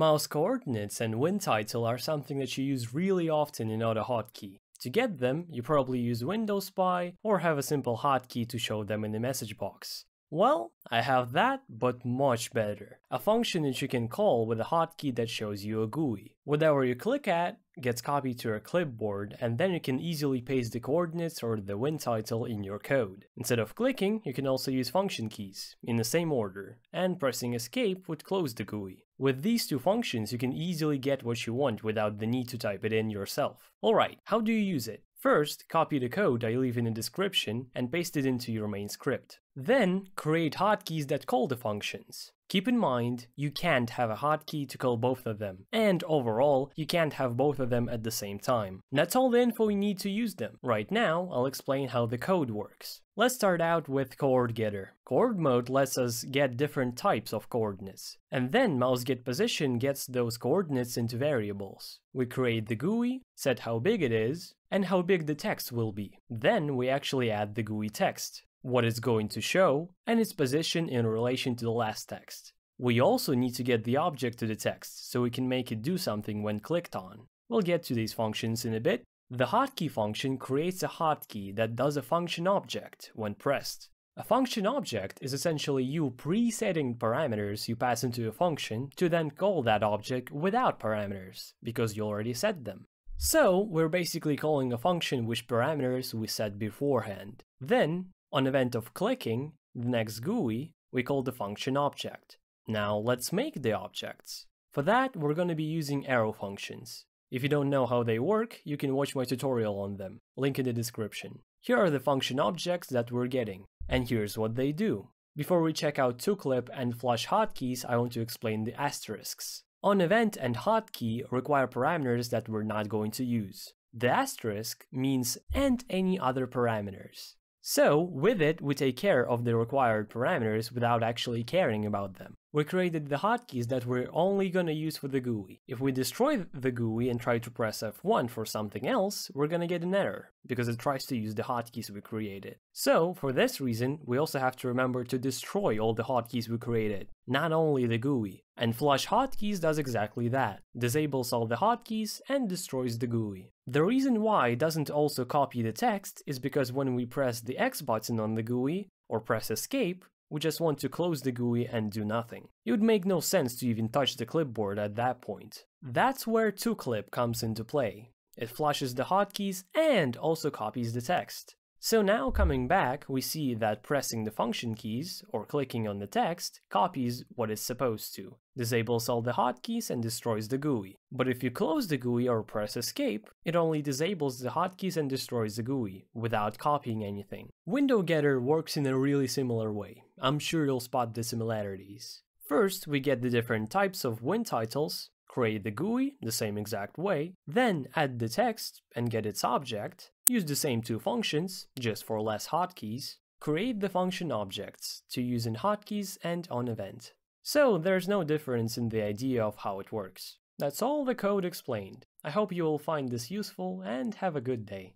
Mouse coordinates and win title are something that you use really often in AutoHotkey. To get them, you probably use Windows Spy or have a simple hotkey to show them in the message box. Well, I have that, but much better. A function that you can call with a hotkey that shows you a GUI. Whatever you click at gets copied to your clipboard, and then you can easily paste the coordinates or the win title in your code. Instead of clicking, you can also use function keys, in the same order, and pressing escape would close the GUI. With these two functions, you can easily get what you want without the need to type it in yourself. Alright, how do you use it? First, copy the code I leave in the description and paste it into your main script. Then, create hotkeys that call the functions. Keep in mind, you can't have a hotkey to call both of them, and overall, you can't have both of them at the same time. That's all the info we need to use them. Right now, I'll explain how the code works. Let's start out with coord getter. Coord mode lets us get different types of coordinates, and then mouse get position gets those coordinates into variables. We create the GUI, set how big it is, and how big the text will be. Then we actually add the GUI text, what it's going to show, and its position in relation to the last text. We also need to get the object to the text, so we can make it do something when clicked on. We'll get to these functions in a bit. The hotkey function creates a hotkey that does a function object when pressed. A function object is essentially you presetting parameters you pass into a function to then call that object without parameters, because you already set them. So we're basically calling a function which parameters we set beforehand. Then, on event of clicking, the next GUI, we call the function object. Now let's make the objects. For that, we're going to be using arrow functions. If you don't know how they work, you can watch my tutorial on them, link in the description. Here are the function objects that we're getting, and here's what they do. Before we check out toClip and flush hotkeys, I want to explain the asterisks. On event and hotkey require parameters that we're not going to use. The asterisk means and any other parameters. So, with it, we take care of the required parameters without actually caring about them we created the hotkeys that we're only gonna use for the GUI. If we destroy the GUI and try to press F1 for something else, we're gonna get an error, because it tries to use the hotkeys we created. So, for this reason, we also have to remember to destroy all the hotkeys we created, not only the GUI. And flush hotkeys does exactly that, disables all the hotkeys and destroys the GUI. The reason why it doesn't also copy the text is because when we press the X button on the GUI, or press escape, we just want to close the GUI and do nothing. It would make no sense to even touch the clipboard at that point. That's where toClip comes into play. It flushes the hotkeys and also copies the text. So now coming back, we see that pressing the function keys, or clicking on the text, copies what it's supposed to, disables all the hotkeys and destroys the GUI. But if you close the GUI or press escape, it only disables the hotkeys and destroys the GUI, without copying anything. Window Getter works in a really similar way. I'm sure you'll spot the similarities. First, we get the different types of win titles, create the GUI the same exact way, then add the text and get its object, use the same two functions, just for less hotkeys, create the function objects to use in hotkeys and on event. So there's no difference in the idea of how it works. That's all the code explained. I hope you will find this useful and have a good day.